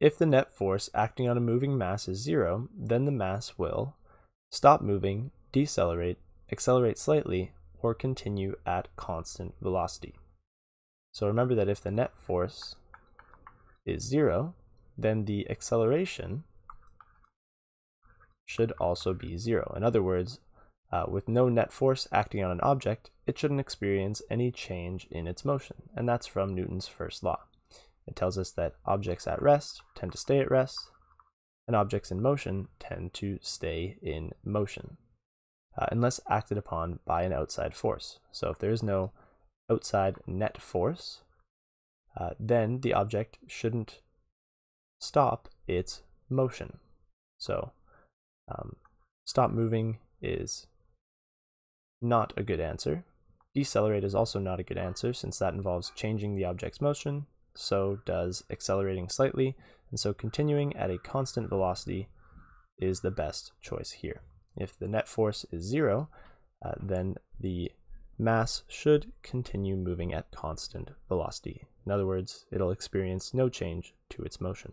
If the net force acting on a moving mass is zero, then the mass will stop moving, decelerate, accelerate slightly, or continue at constant velocity. So remember that if the net force is zero, then the acceleration should also be zero. In other words, uh, with no net force acting on an object, it shouldn't experience any change in its motion, and that's from Newton's first law. It tells us that objects at rest tend to stay at rest, and objects in motion tend to stay in motion, uh, unless acted upon by an outside force. So if there is no outside net force, uh, then the object shouldn't stop its motion. So um, stop moving is not a good answer. Decelerate is also not a good answer since that involves changing the object's motion. So does accelerating slightly. And so continuing at a constant velocity is the best choice here. If the net force is zero, uh, then the mass should continue moving at constant velocity. In other words, it'll experience no change to its motion.